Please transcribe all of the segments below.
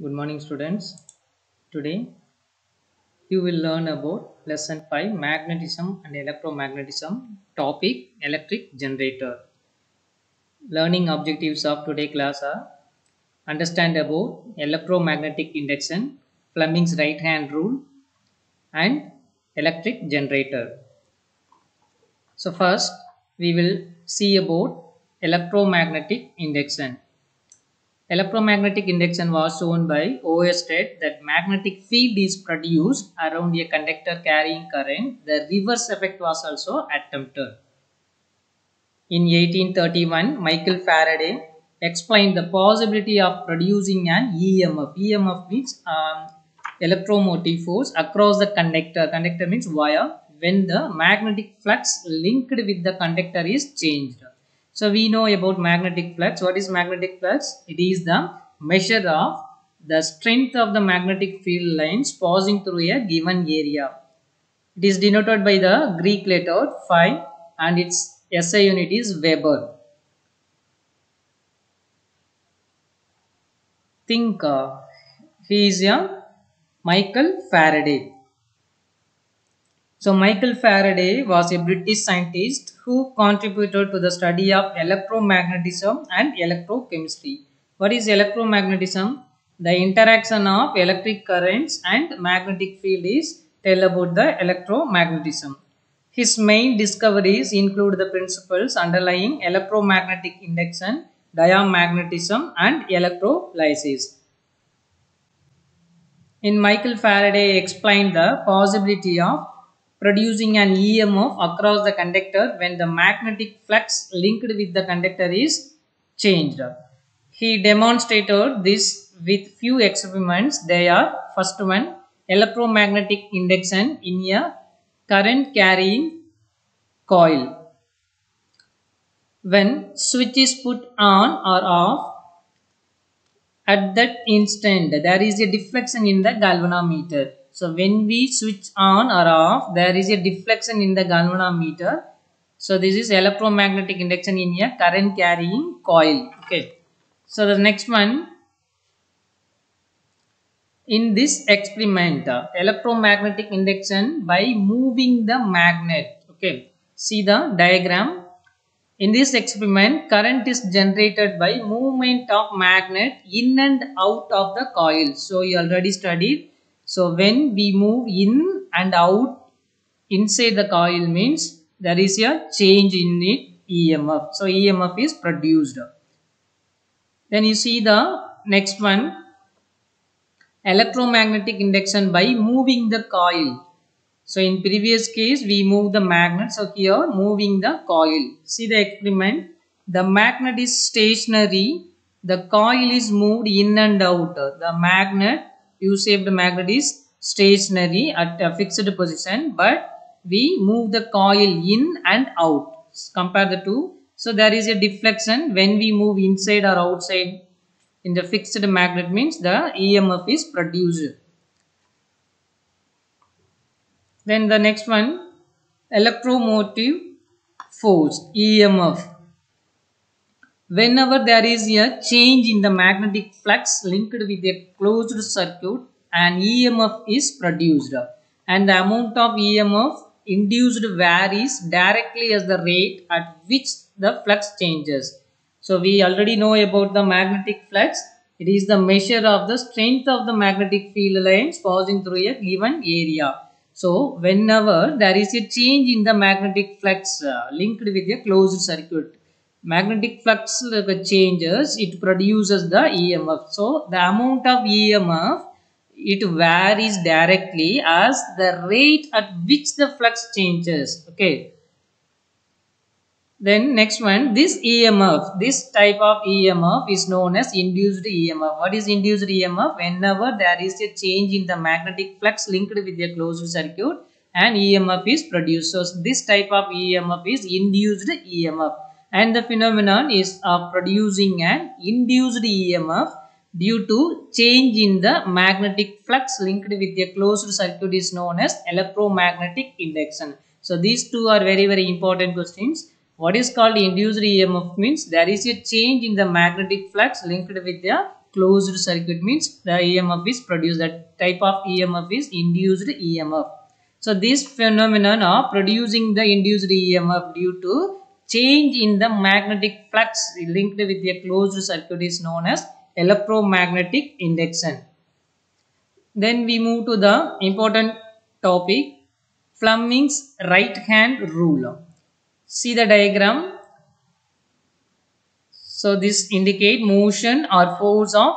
Good morning, students. Today you will learn about lesson 5 magnetism and electromagnetism topic electric generator. Learning objectives of today class are understand about electromagnetic induction, Fleming's right hand rule and electric generator. So first we will see about electromagnetic induction. Electromagnetic induction was shown by Oersted that magnetic field is produced around a conductor carrying current. The reverse effect was also attempted. In 1831, Michael Faraday explained the possibility of producing an EMF. EMF means um, electromotive force across the conductor. Conductor means wire when the magnetic flux linked with the conductor is changed. So we know about magnetic flux. What is magnetic flux? It is the measure of the strength of the magnetic field lines passing through a given area. It is denoted by the Greek letter phi and its SI unit is Weber. Think uh, he is a Michael Faraday. So Michael Faraday was a British scientist who contributed to the study of electromagnetism and electrochemistry. What is electromagnetism? The interaction of electric currents and magnetic field is tell about the electromagnetism. His main discoveries include the principles underlying electromagnetic induction, diamagnetism and electrolysis. In Michael Faraday explained the possibility of producing an EMF across the conductor when the magnetic flux linked with the conductor is changed. He demonstrated this with few experiments. They are first one electromagnetic induction in a current carrying coil. When switch is put on or off, at that instant there is a deflection in the galvanometer so when we switch on or off, there is a deflection in the galvanometer. So this is electromagnetic induction in a current carrying coil. Okay. So the next one, in this experiment, uh, electromagnetic induction by moving the magnet. Okay. See the diagram. In this experiment, current is generated by movement of magnet in and out of the coil. So you already studied so when we move in and out inside the coil means there is a change in it EMF. So EMF is produced. Then you see the next one electromagnetic induction by moving the coil. So in previous case we move the magnet. So here moving the coil. See the experiment. The magnet is stationary. The coil is moved in and out. The magnet U-shaped magnet is stationary at a fixed position but we move the coil in and out. Compare the two. So there is a deflection when we move inside or outside. In the fixed magnet means the EMF is produced. Then the next one electromotive force EMF Whenever there is a change in the magnetic flux linked with a closed circuit, an EMF is produced and the amount of EMF induced varies directly as the rate at which the flux changes. So we already know about the magnetic flux. It is the measure of the strength of the magnetic field lines passing through a given area. So whenever there is a change in the magnetic flux uh, linked with a closed circuit, magnetic flux changes it produces the emf so the amount of emf it varies directly as the rate at which the flux changes okay? Then next one this emf this type of emf is known as induced emf what is induced emf whenever there is a change in the magnetic flux linked with a closed circuit and emf is produced. So this type of emf is induced emf and the phenomenon is of producing an induced EMF due to change in the magnetic flux linked with a closed circuit is known as electromagnetic induction. So these two are very very important questions. What is called induced EMF means there is a change in the magnetic flux linked with a closed circuit means the emf is produced that type of emf is induced emf so this phenomenon of producing the induced emf due to change in the magnetic flux linked with a closed circuit is known as electromagnetic induction. Then we move to the important topic Fleming's right hand rule. See the diagram? So this indicate motion or force of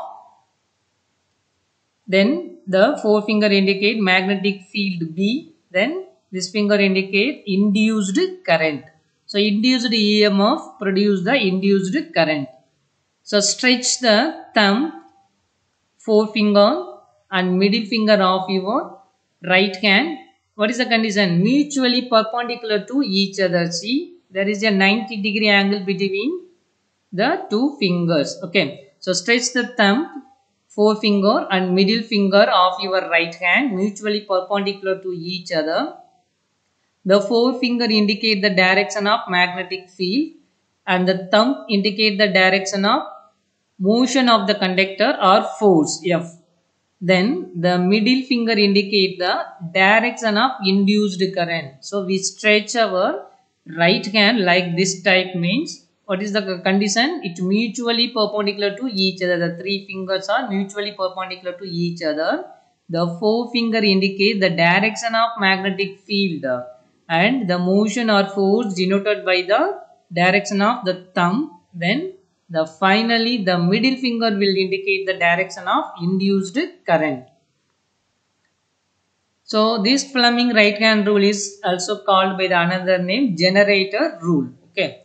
then the forefinger indicate magnetic field b then this finger indicate induced current so induced emf produce the induced current. So stretch the thumb forefinger and middle finger of your right hand. What is the condition? Mutually perpendicular to each other. See there is a 90 degree angle between the two fingers. Okay. So stretch the thumb forefinger and middle finger of your right hand. Mutually perpendicular to each other the forefinger indicate the direction of magnetic field and the thumb indicate the direction of motion of the conductor or force F. Then the middle finger indicate the direction of induced current. So we stretch our right hand like this type means what is the condition? It mutually perpendicular to each other. The three fingers are mutually perpendicular to each other. The forefinger indicate the direction of magnetic field and the motion or force denoted by the direction of the thumb. Then the finally the middle finger will indicate the direction of induced current. So this Fleming right hand rule is also called by the another name generator rule. Okay.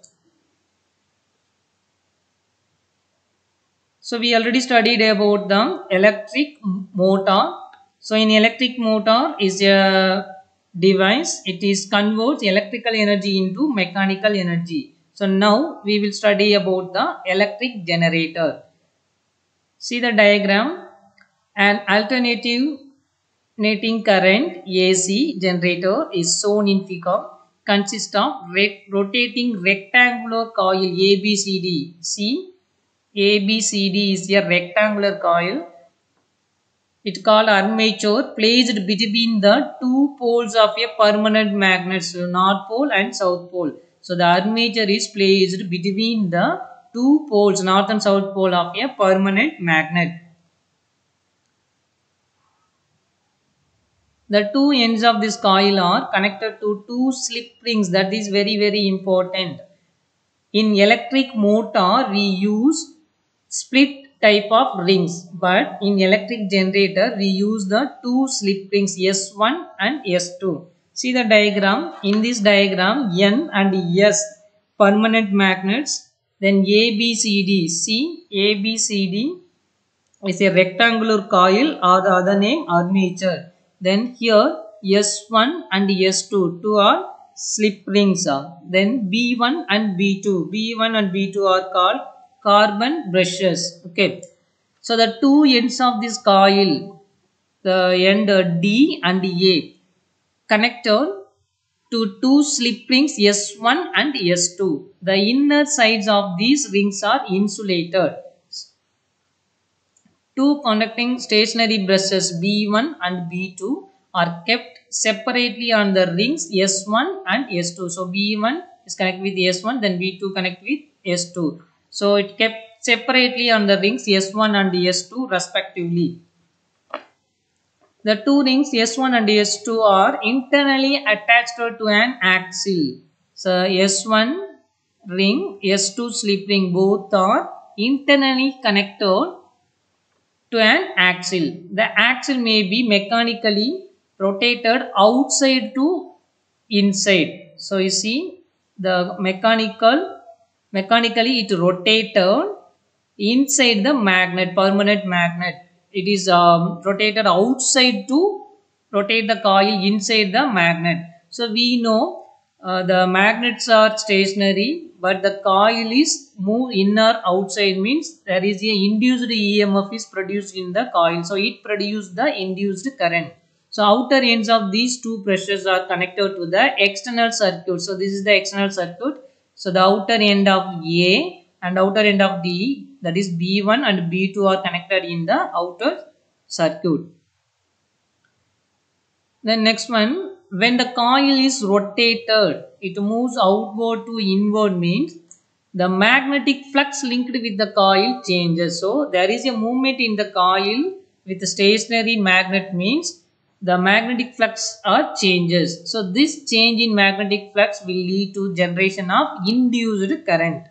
So we already studied about the electric motor. So in electric motor is a device. It is converts electrical energy into mechanical energy. So now we will study about the electric generator. See the diagram. An alternative alternating current AC generator is shown in figure consists of rotating rectangular coil ABCD. See ABCD is a rectangular coil. It called armature placed between the two poles of a permanent magnet, so north pole and south pole. So the armature is placed between the two poles, north and south pole of a permanent magnet. The two ends of this coil are connected to two slip rings that is very very important. In electric motor we use split type of rings but in electric generator we use the two slip rings S1 and S2. See the diagram. In this diagram N and S permanent magnets then ABCD. See ABCD is a rectangular coil or the other name armature then here S1 and S2 two are slip rings are then B1 and B2 B1 and B2 are called carbon brushes okay so the two ends of this coil the end D and A connected to two slip rings S1 and S2 the inner sides of these rings are insulated Two conducting stationary brushes B1 and B2 are kept separately on the rings S1 and S2. So B1 is connected with S1 then B2 connect with S2. So it kept separately on the rings S1 and S2 respectively. The two rings S1 and S2 are internally attached to an axle. So S1 ring, S2 slip ring both are internally connected to an axle. The axle may be mechanically rotated outside to inside. So you see the mechanical mechanically it rotated inside the magnet permanent magnet. It is um, rotated outside to rotate the coil inside the magnet. So we know uh, the magnets are stationary but the coil is move inner outside means there is a induced EMF is produced in the coil. So it produces the induced current. So outer ends of these two brushes are connected to the external circuit. So this is the external circuit. So the outer end of A and outer end of D, that is B1 and B2 are connected in the outer circuit. Then next one, when the coil is rotated, it moves outward to inward means the magnetic flux linked with the coil changes. So there is a movement in the coil with stationary magnet means the magnetic flux or changes. So this change in magnetic flux will lead to generation of induced current.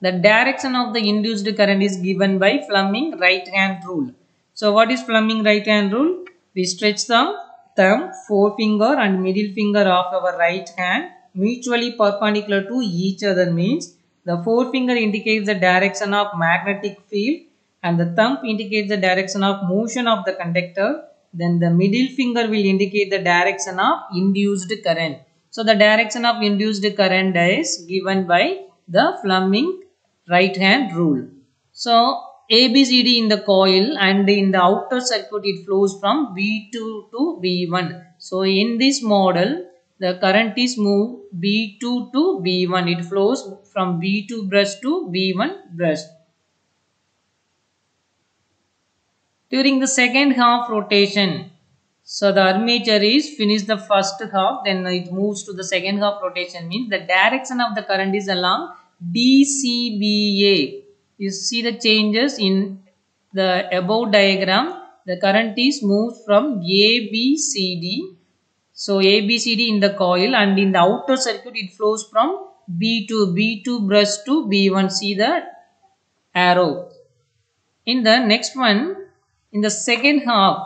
The direction of the induced current is given by Fleming right hand rule. So what is Fleming right hand rule? We stretch the thumb, forefinger and middle finger of our right hand mutually perpendicular to each other means the forefinger indicates the direction of magnetic field and the thumb indicates the direction of motion of the conductor then the middle finger will indicate the direction of induced current. So the direction of induced current is given by the Fleming right hand rule. So ABCD in the coil and in the outer circuit it flows from B2 to B1 so in this model the current is moved B2 to B1 it flows from B2 brush to B1 brush during the second half rotation. So the armature is finished the first half then it moves to the second half rotation means the direction of the current is along DCBA. You see the changes in the above diagram. The current is moved from ABCD. So ABCD in the coil and in the outer circuit it flows from B2, B2 brush to B1. See the arrow. In the next one, in the second half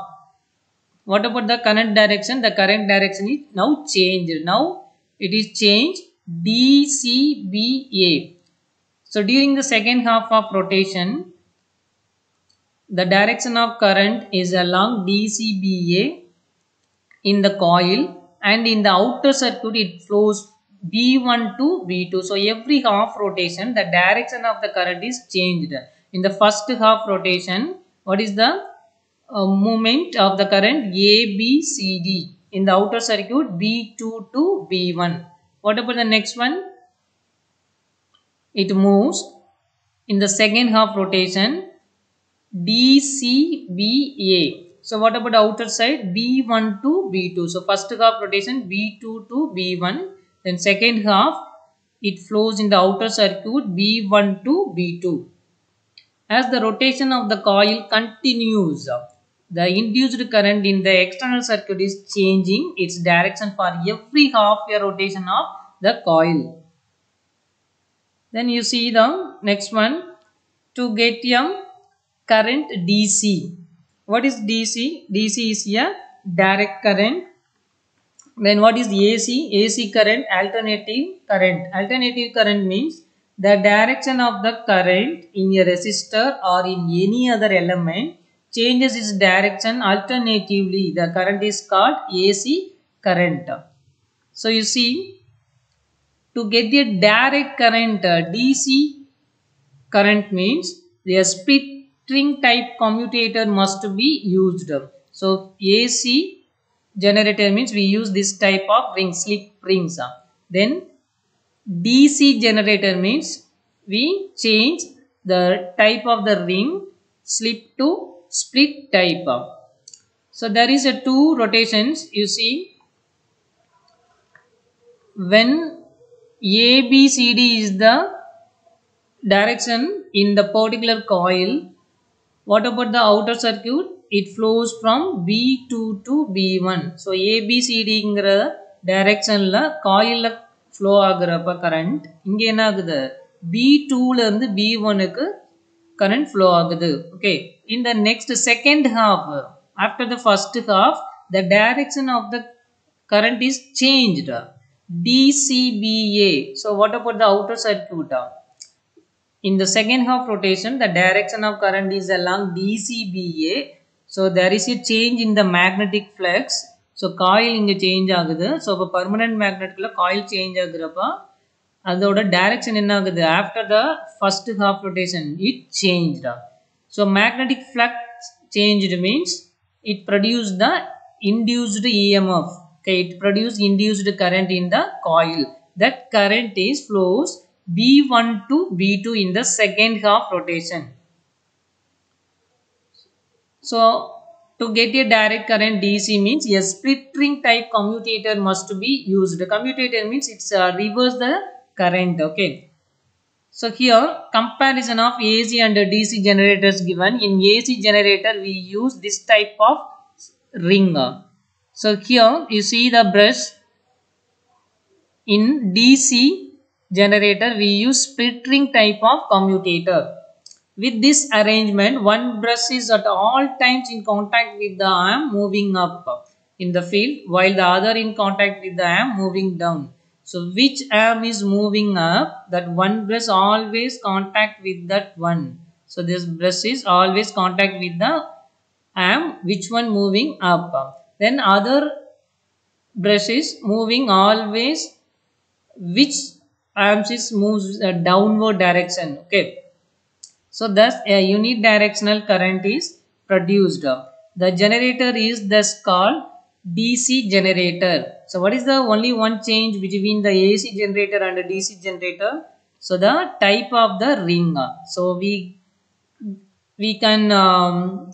what about the current direction? The current direction is now changed. Now it is changed dcba so during the second half of rotation the direction of current is along dcba in the coil and in the outer circuit it flows b1 to b2 so every half rotation the direction of the current is changed. In the first half rotation what is the uh, movement of the current A, B, C, D in the outer circuit B2 to B1. What about the next one? It moves in the second half rotation DCBA. So what about the outer side B1 to B2. So first half rotation B2 to B1. Then second half it flows in the outer circuit B1 to B2. As the rotation of the coil continues, the induced current in the external circuit is changing its direction for every half year rotation of the coil. Then you see the next one to get a current DC. What is DC? DC is a direct current. Then what is AC? AC current, alternating current. Alternating current means the direction of the current in a resistor or in any other element changes its direction alternatively. The current is called AC current. So you see, to get the direct current, uh, DC current means the splitting type commutator must be used. So AC generator means we use this type of ring, slip rings. Then DC generator means we change the type of the ring slip to split type. So there is a two rotations you see when ABCD is the direction in the particular coil what about the outer circuit it flows from B2 to B1 so ABCDங்கிற directionல coil flow ஆகுறப்ப current இங்க என்ன ஆகுது B2ல இருந்து B1க்கு current flow ஆகுது okay in the next second half after the first half the direction of the current is changed DCBA so what about the outer circuit in the second half rotation the direction of current is along DCBA so there is a change in the magnetic flux so coil இங்க change ஆகுது so இப்போ permanent magnetல coil change ஆகுறப்ப அதோட direction என்ன ஆகுது after the first half rotation it changed so magnetic flux changed means it produced the induced EMF okay it produced induced current in the coil that current is flows B1 to B2 in the second half rotation. So to get a direct current DC means a split ring type commutator must be used. Commutator means it's uh, reverse the current. Okay. So here comparison of AC and DC generators given. In AC generator we use this type of ring. So here you see the brush. In DC generator we use split ring type of commutator. With this arrangement, one brush is at all times in contact with the arm moving up in the field while the other in contact with the arm moving down. So which arm is moving up that one brush always contact with that one. So this brush is always contact with the arm which one moving up. Then other brush is moving always which arms is moves a downward direction. Okay so thus a unidirectional current is produced. The generator is thus called DC generator. So what is the only one change between the AC generator and the DC generator? So the type of the ring. So we we can um,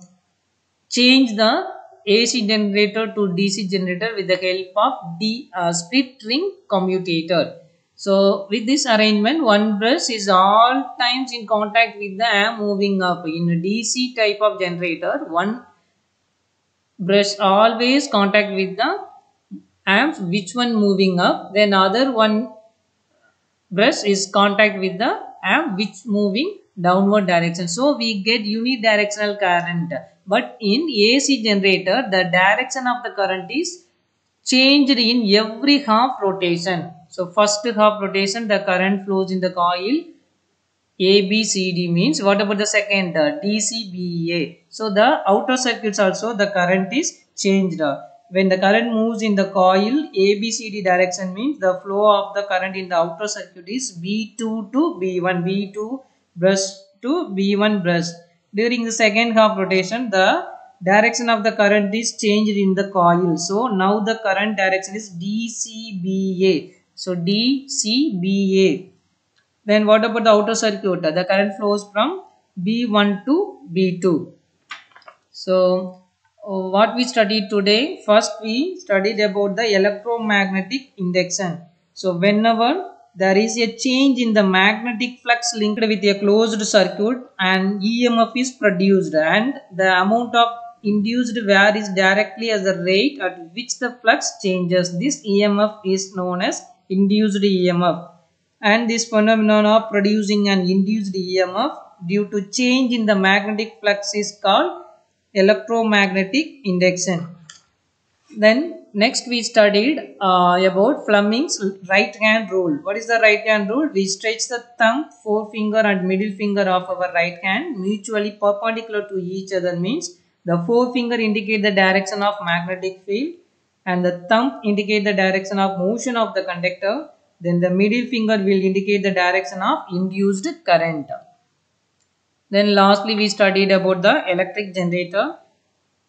change the AC generator to DC generator with the help of the uh, split ring commutator. So with this arrangement, one brush is all times in contact with the moving up. In a DC type of generator, one brush always contact with the arm, which one moving up. Then other one brush is contact with the arm, which moving downward direction. So we get unidirectional current. But in AC generator, the direction of the current is changed in every half rotation. So first half rotation the current flows in the coil ABCD means what about the second DCBA. So the outer circuits also the current is changed. When the current moves in the coil ABCD direction means the flow of the current in the outer circuit is B2 to B1, B2 brush to B1 brush. During the second half rotation the direction of the current is changed in the coil. So now the current direction is DCBA. So DCBA. Then what about the outer circuit? The current flows from B1 to B2. So uh, what we studied today, first we studied about the electromagnetic induction. So whenever there is a change in the magnetic flux linked with a closed circuit and EMF is produced and the amount of induced varies directly as the rate at which the flux changes. This EMF is known as induced EMF and this phenomenon of producing an induced EMF due to change in the magnetic flux is called electromagnetic induction. Then next we studied uh, about Fleming's right hand rule. What is the right hand rule? We stretch the thumb, forefinger and middle finger of our right hand mutually perpendicular to each other means the forefinger indicate the direction of magnetic field and the thumb indicate the direction of motion of the conductor then the middle finger will indicate the direction of induced current. Then lastly we studied about the electric generator.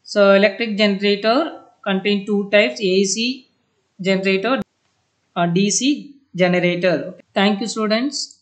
So electric generator contain two types AC generator or DC generator. Thank you students